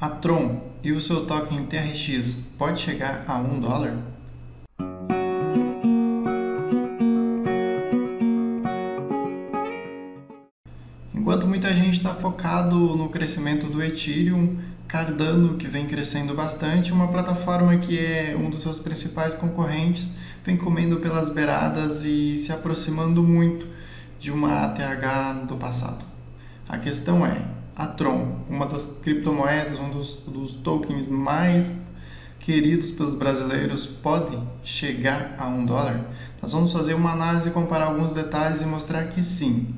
A Tron e o seu token TRX pode chegar a um dólar? Enquanto muita gente está focado no crescimento do Ethereum, Cardano, que vem crescendo bastante, uma plataforma que é um dos seus principais concorrentes, vem comendo pelas beiradas e se aproximando muito de uma ATH do passado. A questão é, a Tron, uma das criptomoedas, um dos, dos tokens mais queridos pelos brasileiros, pode chegar a um dólar? Nós vamos fazer uma análise, comparar alguns detalhes e mostrar que sim,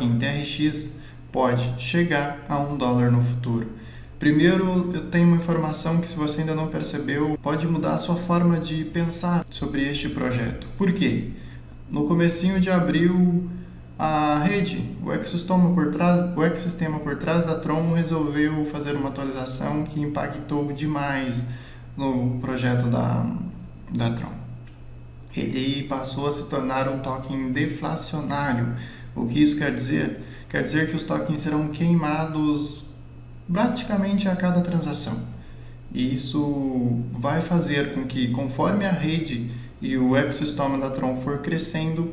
em TRX pode chegar a um dólar no futuro. Primeiro, eu tenho uma informação que, se você ainda não percebeu, pode mudar a sua forma de pensar sobre este projeto. Por quê? No comecinho de abril, a rede, o ecossistema por trás, o ecossistema por trás da Tron resolveu fazer uma atualização que impactou demais no projeto da, da Tron. Ele passou a se tornar um token deflacionário. O que isso quer dizer? Quer dizer que os tokens serão queimados praticamente a cada transação. E isso vai fazer com que, conforme a rede e o ecossistema da Tron for crescendo,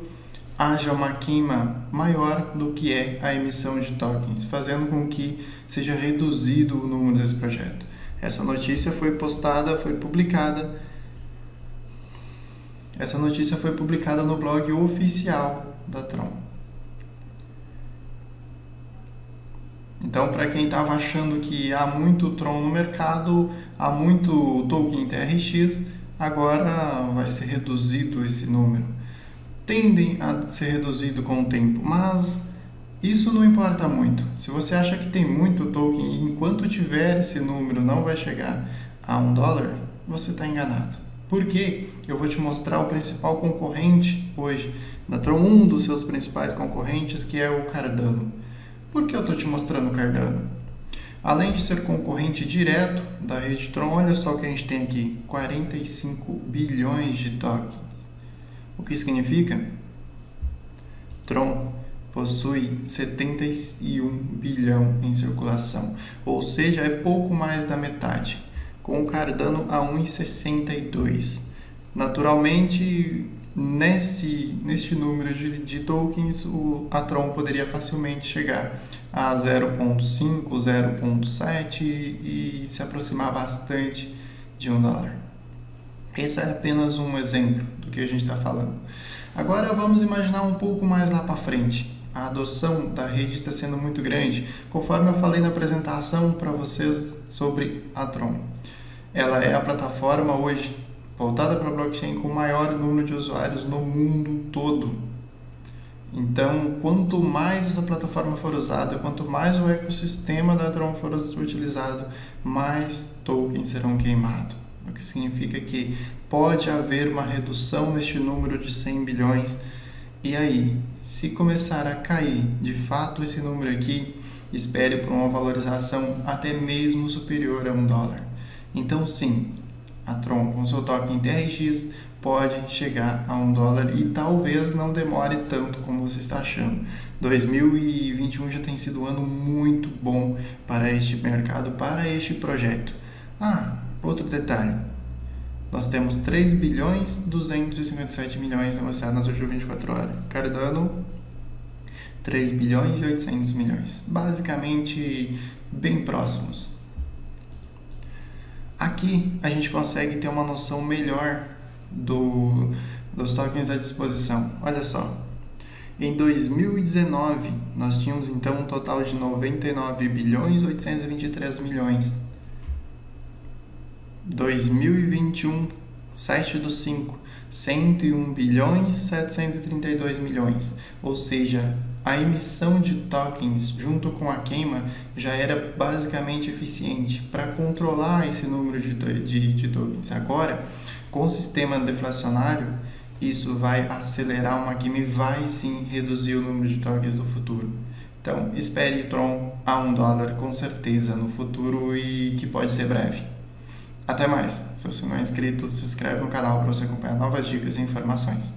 haja uma queima maior do que é a emissão de tokens, fazendo com que seja reduzido o número desse projeto. Essa notícia foi postada, foi publicada. Essa notícia foi publicada no blog oficial da Tron. Então, para quem estava achando que há muito Tron no mercado, há muito token TRX, agora vai ser reduzido esse número tendem a ser reduzido com o tempo, mas isso não importa muito. Se você acha que tem muito token e enquanto tiver esse número não vai chegar a um dólar, você está enganado. Por quê? Eu vou te mostrar o principal concorrente hoje da Tron, um dos seus principais concorrentes, que é o Cardano. Por que eu estou te mostrando o Cardano? Além de ser concorrente direto da rede Tron, olha só o que a gente tem aqui: 45 bilhões de tokens. O que significa? Tron possui 71 bilhão em circulação, ou seja, é pouco mais da metade, com o Cardano a 1,62. Naturalmente, neste, neste número de, de tokens, o, a Tron poderia facilmente chegar a 0,5, 0,7 e, e se aproximar bastante de um dólar. Esse é apenas um exemplo do que a gente está falando. Agora vamos imaginar um pouco mais lá para frente. A adoção da rede está sendo muito grande, conforme eu falei na apresentação para vocês sobre a Tron. Ela é a plataforma hoje voltada para blockchain com o maior número de usuários no mundo todo. Então, quanto mais essa plataforma for usada, quanto mais o ecossistema da Tron for utilizado, mais tokens serão queimados o que significa que pode haver uma redução neste número de 100 bilhões. E aí, se começar a cair de fato esse número aqui, espere por uma valorização até mesmo superior a um dólar. Então, sim, a Tron com seu token TRX pode chegar a um dólar e talvez não demore tanto como você está achando. 2021 já tem sido um ano muito bom para este mercado, para este projeto. Ah, Outro detalhe, nós temos 3 bilhões 257 milhões negociados nas últimas 24 horas. Cardano, 3 bilhões e 800 milhões. Basicamente, bem próximos. Aqui a gente consegue ter uma noção melhor do, dos tokens à disposição. Olha só. Em 2019, nós tínhamos então um total de 99 bilhões 823 milhões 2021, 7 do 5, 101 bilhões 732 milhões, ou seja, a emissão de tokens junto com a queima já era basicamente eficiente para controlar esse número de, de, de tokens. Agora, com o sistema deflacionário, isso vai acelerar uma queima e vai sim reduzir o número de tokens no futuro. Então, espere Tron a um dólar com certeza no futuro e que pode ser breve. Até mais! Se você não é inscrito, se inscreve no canal para você acompanhar novas dicas e informações.